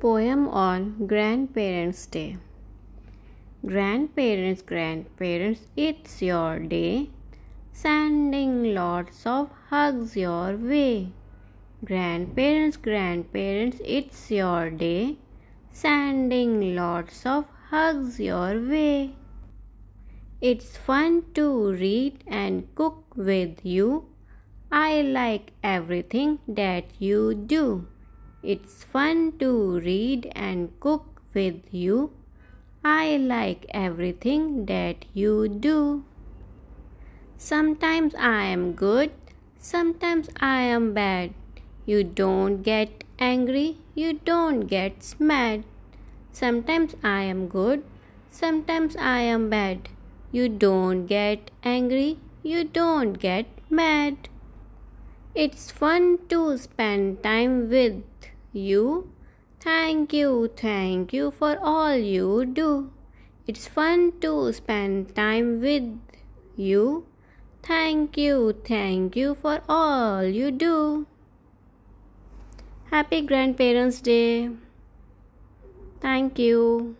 Poem on Grandparents' Day. Grandparents, grandparents, it's your day. Sending lots of hugs your way. Grandparents, grandparents, it's your day. Sending lots of hugs your way. It's fun to read and cook with you. I like everything that you do. It's fun to read and cook with you. I like everything that you do. Sometimes I am good, sometimes I am bad. You don't get angry, you don't get mad. Sometimes I am good, sometimes I am bad. You don't get angry, you don't get mad. It's fun to spend time with you. Thank you, thank you for all you do. It's fun to spend time with you. Thank you, thank you for all you do. Happy Grandparents' Day. Thank you.